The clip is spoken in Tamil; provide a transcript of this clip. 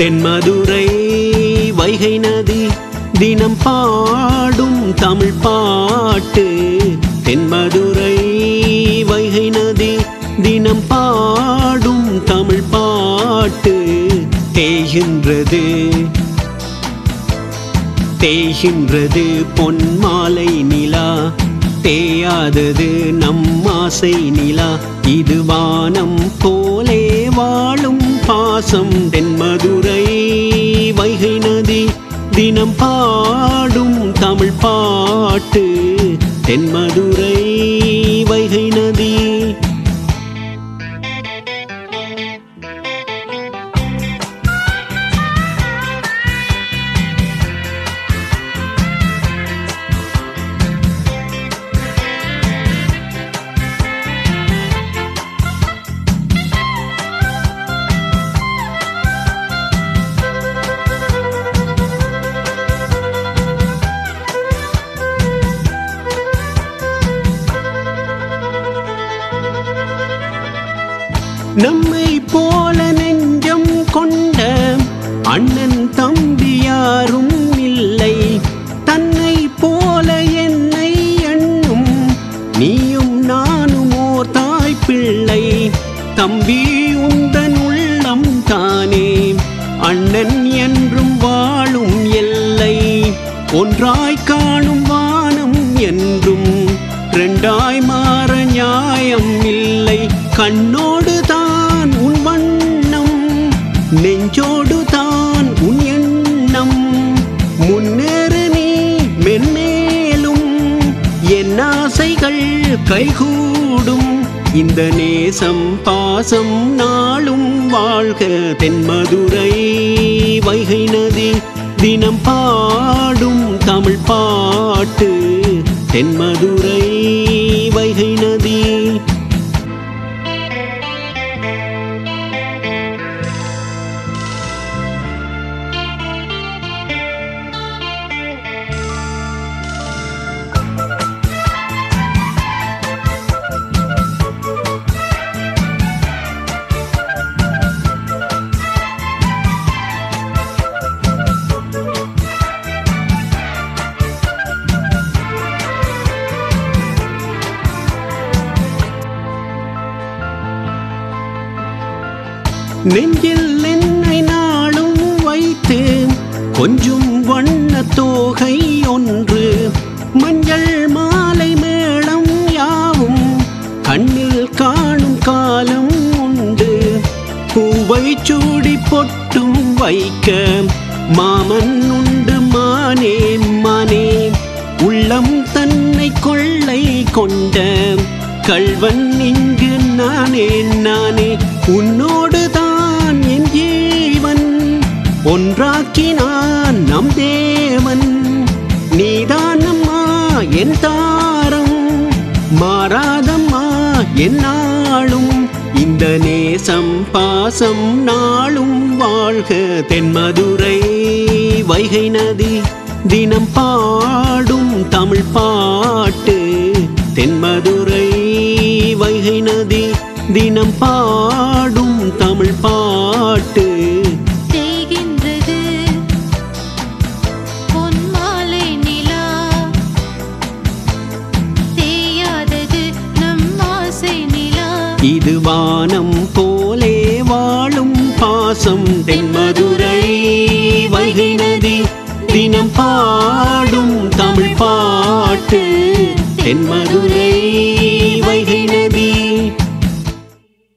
தென்மதுரை வைகை நதி தினம் பாடும் தமிழ் பாட்டு. தென்மதுரை வைகை நதி தினம் பாடும் தமிழ் பாட்டு. தேய்கின்றது தேய்கின்றது பொன்மாலை நிலா. தேயாதது நம் ஆசை நிலா. இது வானம் போலே வாழும் பாசம் தென்மதுரை வைகை நதி தினம் பாடும் தமிழ் பாட்டு தென்மதுரை வைகை நதி நம்மை போல நெஞ்சம் கொண்ட அண்ணன் தம்பி யாரும் இல்லை. தன்னை போல என்னை எண்ணும் நீயும் நானும் ஓர் தாய் பிள்ளை. தம்பி உந்தன் உள்ளம் தானே அண்ணன் என்றும் வாழும் எல்லை. ஒன்றாய் காணும் வானம் என்றும் ரெண்டாய் மாற நியாயம் இல்லை. கண்ணோடு ஆசைகள் கைகூடும். இந்த நேசம் பாசம் நாளும் வாழ்க தென்மதுரை. வைகை நதி தினம் பாடும் தமிழ் பாட்டு தென்மதுரை. நெஞ்சில் என்னை நாளும் வைத்து கொஞ்சம் வண்ண தோகை ஒன்று. மஞ்சள் மாலை மேளம் யாவும் கண்ணில் காணும் காலம் உண்டு. பூவை சூடி பொட்டும் வைக்க மாமன் உண்டு மானே மானே. உள்ளம் தன்னை கொள்ளை கொண்ட கல்வன் இங்கு நானே நானே. உன்னோ நம் தேவன் நீதான் அம்மா என் தாரம். மாறாதம்மா என் நாளும் இந்த நேசம் பாசம் நாளும் வாழ்க தென்மதுரை வைகை நதி. தினம் பாடும் தமிழ் பாட்டு தென்மதுரை வைகை நதி. தினம் பாடும் இது வானம் போலே வாழும் பாசம் தென்மதுரை. வைகை நதி தினம் பாடும் தமிழ் பாட்டு தென்மதுரை. வைகை நதி